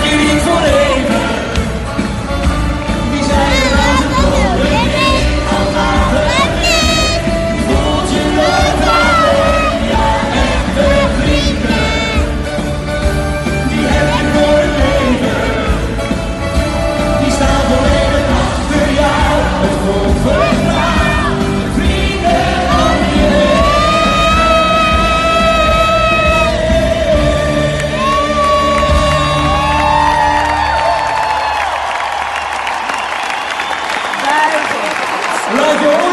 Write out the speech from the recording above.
beautiful Love you.